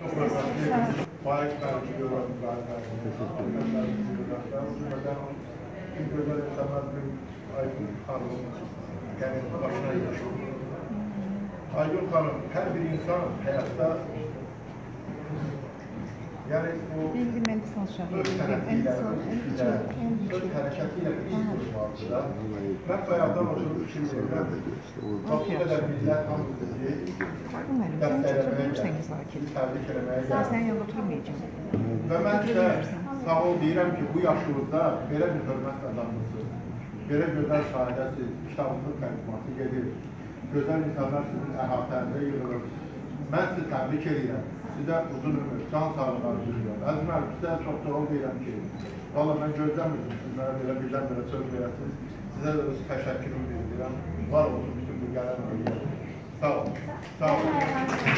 Çok Faik Belki diyorlar zaten. Ben uzun neden Türkiye'de insanlar bir Aygün Hanım yani başına yaşıyor. Aygün Hanım her bir insan hayatta yəni bu də şahid öz edim. sənəti Ən küçük. hərəkəti ilə bir görməkdir da. Mən bayaqdan oturub verirəm. Bax, bu qədər millət hamısı ki, Bakın mənim, sən heç oturmamışsan ki, sakin. təbrik eləməyə Sən gəldim. sənin yanında oturmayacağım. Və mən sizə sağ ol deyirəm ki, bu yaşınızda belə bir hörmət adamısınız. Belə gözəl şahidəsiz, kitabınızın təqdimatı gedir. Gözəl insanlar sizin əhatənizdə yığılır. Mən sizi təbrik edirəm. Sizə uzun ömür, can sağlığı arzulayıram. Əziz müəllim, sizə çox doğru deyirəm ki, valla mən gözləmirdim siz mənə belə birdən-birə söz verəsiniz. Sizə də öz təşəkkürümü bildirirəm. Var olsun bütün bu gələn olun. Sağ olun. Sağ olun.